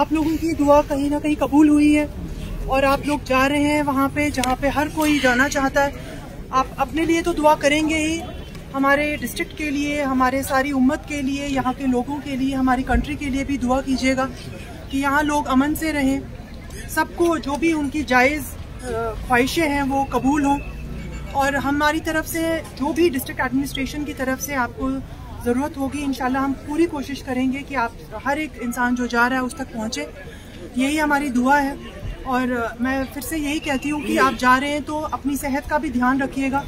आप लोगों की दुआ कहीं ना कहीं कबूल हुई है और आप लोग जा रहे हैं वहाँ पे, जहाँ पे हर कोई जाना चाहता है। आप अपने लिए तो दुआ करेंगे ही हमारे डिस्ट्रिक्ट के लिए, हमारे सारी उम्मत के लिए, यहाँ के लोगों के लिए, हमारी कंट्री के लिए भी दुआ कीजिएगा कि यहाँ लोग अमन से रहें। सबको जो भी उनकी जायज़ ख्वाहिशें हैं वो कबूल हों। और हमारी तरफ़ से जो भी डिस्ट्रिक्ट एडमिनिस्ट्रेशन की तरफ़ से आपको ज़रूरत होगी, इंशाल्लाह हम पूरी कोशिश करेंगे कि आप हर एक इंसान जो जा रहा है उस तक पहुँचे। यही हमारी दुआ है। और मैं फिर से यही कहती हूँ कि आप जा रहे हैं तो अपनी सेहत का भी ध्यान रखिएगा।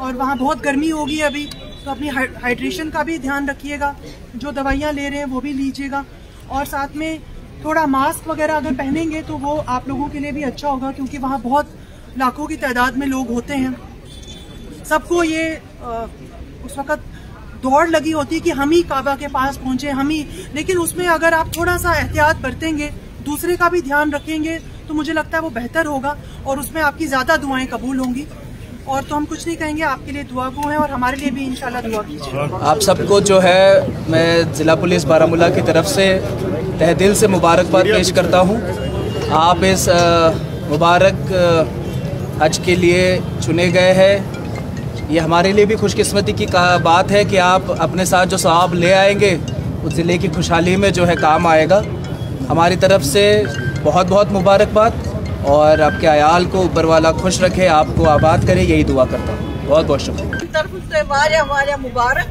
और वहाँ बहुत गर्मी होगी अभी तो अपनी हाइड्रेशन का भी ध्यान रखिएगा। जो दवाइयाँ ले रहे हैं वो भी लीजिएगा। और साथ में थोड़ा मास्क वगैरह अगर पहनेंगे तो वो आप लोगों के लिए भी अच्छा होगा क्योंकि वहाँ बहुत लाखों की तादाद में लोग होते हैं। सबको ये आ, उस वक़्त दौड़ लगी होती है कि हम ही काबा के पास पहुँचे हम ही। लेकिन उसमें अगर आप थोड़ा सा एहतियात बरतेंगे दूसरे का भी ध्यान रखेंगे तो मुझे लगता है वो बेहतर होगा और उसमें आपकी ज़्यादा दुआएँ कबूल होंगी। और तो हम कुछ नहीं कहेंगे, आपके लिए दुआ को है और हमारे लिए भी इंशाल्लाह दुआ कीजिए। आप सबको जो है, मैं ज़िला पुलिस बारामूला की तरफ़ से तह दिल से मुबारकबाद पेश करता हूँ। आप इस मुबारक हज के लिए चुने गए हैं। ये हमारे लिए भी खुशकिस्मती की बात है कि आप अपने साथ जो सवाब ले आएँगे, उस ज़िले की खुशहाली में जो है काम आएगा। हमारी तरफ़ से बहुत बहुत मुबारकबाद। और आपके आयाल को ऊपर वाला खुश रखे, आपको आबाद करे, यही दुआ करता हूँ। बहुत बहुत शुक्रिया मुबारक।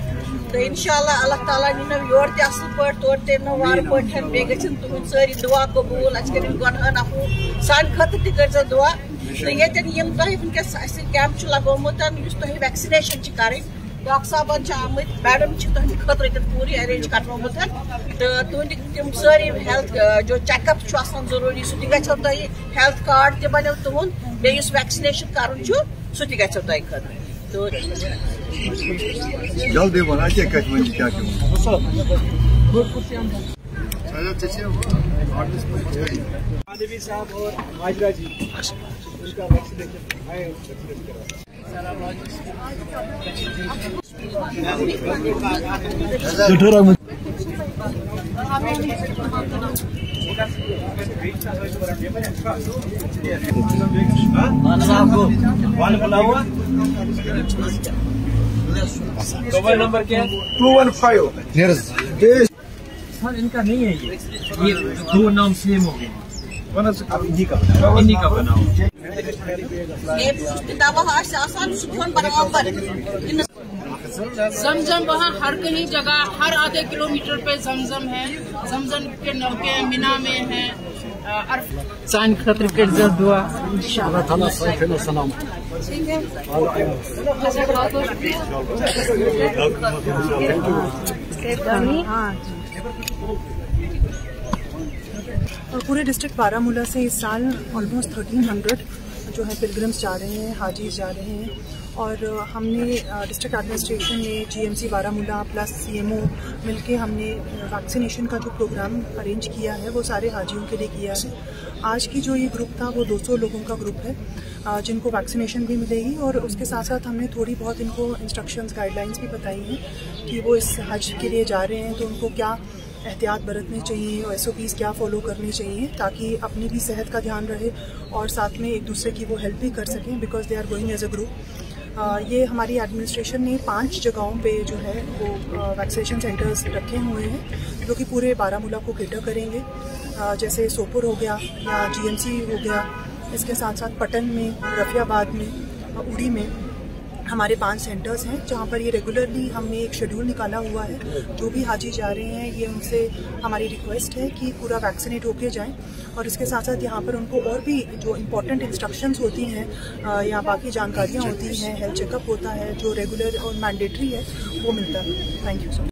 तो इनशाला अल्लाह ताला नी योर ते असल पे तोर ते वार पे बे गन तुम सारी दुआ कबूल। अस कर गन अफू सान खत कर दुआ। तो ये तुम वनकस कैंप लगोमुत तुम वैक्सीनेशन कर डॉक्टर साहब आमत मैडम तुंद खतर पूरी अरेंज करनोमुत तो तुंद तम सारी हेल्थ जो चेकअप ज़रूरी सह गो तुम हेल्थ कार्ड तह बनो तुंद बे वैक्सीनेशन कर सह गो तुम खतर तो जल्दी बना क्या साहब और हाजरा जी उनका वैक्सीनेशन मोबाइल नंबर क्या है टू वन फाइव सर इनका नहीं है ये। ये दो नाम सेम हो गए। का। इन्हीं का बनाओ जमजम वहाँ हर कहीं जगह हर आधे किलोमीटर पे जमजम है। जमजम के नौके मीना में है। सान खतर कर दुआ अल्लाह ताला सलाम। और पूरे डिस्ट्रिक्ट बारामूला से इस साल ऑलमोस्ट थर्टीन हंड्रेड जो है पिलग्रम्स जा रहे हैं, हाजीज जा रहे हैं। और हमने डिस्ट्रिक्ट एडमिनिस्ट्रेशन ने जीएमसी बारामूला प्लस सीएमओ मिलके हमने वैक्सीनेशन का जो प्रोग्राम अरेंज किया है, वो सारे हाजियों के लिए किया है। आज की जो ये ग्रुप था, वो 200 लोगों का ग्रुप है जिनको वैक्सीनेशन भी मिलेगी और उसके साथ साथ हमने थोड़ी बहुत इनको इंस्ट्रक्शंस गाइडलाइंस भी बताई हैं कि वो इस हज के लिए जा रहे हैं तो उनको क्या एहतियात बरतने चाहिए और एस क्या फॉलो करनी चाहिए ताकि अपनी भी सेहत का ध्यान रहे और साथ में एक दूसरे की वो हेल्प भी कर सकें because they are going as a group ये हमारी एडमिनिस्ट्रेशन ने पाँच जगहों पे जो है वो वैक्सीनेशन सेंटर्स रखे हुए हैं जो कि पूरे बारामूला को केटर करेंगे। जैसे सोपुर हो गया, या जीएमसी हो गया, इसके साथ साथ पटन में, रफियाबाद में, उड़ी में हमारे पाँच सेंटर्स हैं, जहाँ पर ये रेगुलरली हमने एक शेड्यूल निकाला हुआ है। जो भी हाजी जा रहे हैं, ये उनसे हमारी रिक्वेस्ट है कि पूरा वैक्सीनेट होके जाएँ। और इसके साथ साथ यहाँ पर उनको और भी जो इम्पोर्टेंट इंस्ट्रक्शंस होती हैं या बाकी जानकारियाँ होती हैं हेल्थ चेकअप होता है, जो रेगुलर और मैंडेटरी है, वो मिलता है। Thank you so